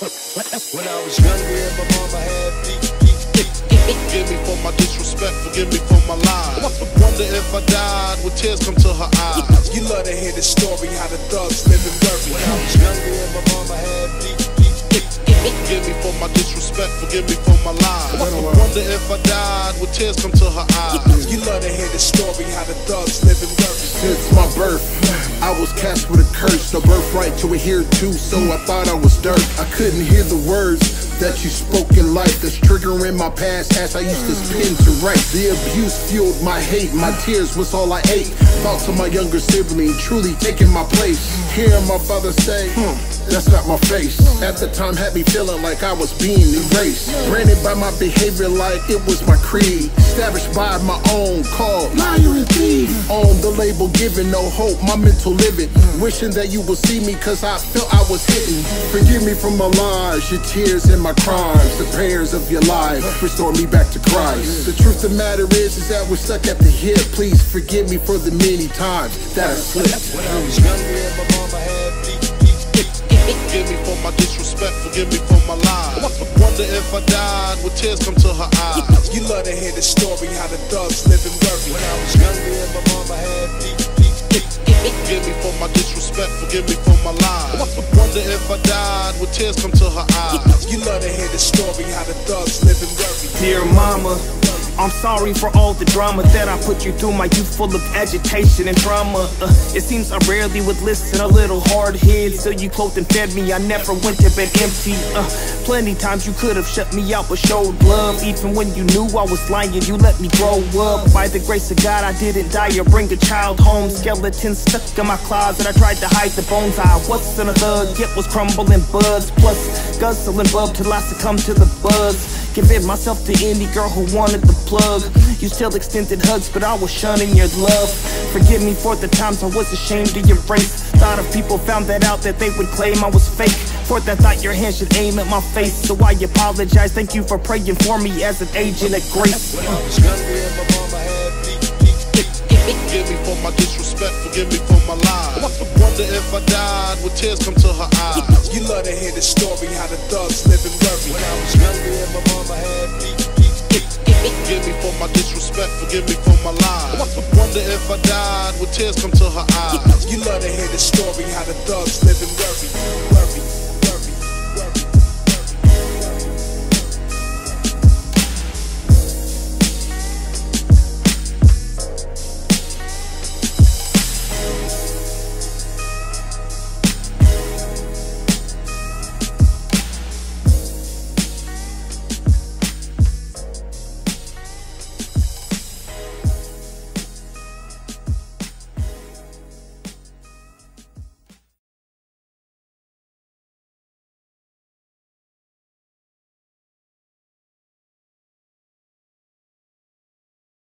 When I was younger and my mama had beef, beef, beef. Forgive me for my disrespect, forgive me for my lies. Wonder if I died, would tears come to her eyes? You love to hear the story how the thugs live in Murphy. When I was younger and my mama had beef, beef, beef. Forgive me for my disrespect, forgive me for my lies. Wonder if I died, would tears come to her eyes? You love to hear the story how the thugs live in Murphy. Since my birth, I was cast a birthright to adhere to, so I thought I was dirt. I couldn't hear the words that you spoke in life that's triggering my past as I used this pen to write. The abuse fueled my hate, my tears was all I ate. Thoughts of my younger sibling truly taking my place. Hearing my father say, hmm, that's not my face. At the time had me feeling like I was being erased. Branded by my behavior like it was my creed. Established by my own call, liar and thief. On the label giving no hope, my mental living. Wishing that you would see me cause I felt I was hitting. Forgive me for my lies, your tears and my crimes. The prayers of your life restore me back to Christ. The truth of the matter is, is that we're stuck at the hip. Please forgive me for the many times that I slipped. When I was younger my mama had beef. Forgive me for my disrespect, forgive me for my lies. Wonder if I died, would tears come to her eyes? You love to hear the story how the thugs live in Murphy. When I was younger and my mama had beef, beef, beef. Forgive me for my disrespect, forgive me for my lies. Wonder if I died, would tears come to her eyes? You love to hear the story how the thugs live in Murphy. Dear mama, I'm sorry for all the drama that I put you through. My youth full of agitation and drama. Uh, it seems I rarely would listen, a little hard head. So you clothed and fed me. I never went to bed empty. Uh, plenty times you could have shut me out, but showed love. Even when you knew I was lying, you let me grow up. By the grace of God, I didn't die or bring a child home. Skeleton stuck in my closet. I tried to hide the bones. I wasn't a thug, yet was crumbling buds. Plus, guzzling bub till I succumbed to the buzz. Giving myself to any girl who wanted the plug. You still extended hugs, but I was shunning your love. Forgive me for the times I was ashamed to embrace. Thought if people found that out, that they would claim I was fake. For that thought, your hand should aim at my face. So I apologize. Thank you for praying for me as an agent of grace. When I was younger my mama had beef, beef, beef. Forgive me for my disrespect, forgive me for my lies. Wonder if I died, would tears come to her eyes? You love to hear the story how the thugs disrespect, forgive me for my lies. Wonder if I died, would tears come to her eyes? You love to hear the story how the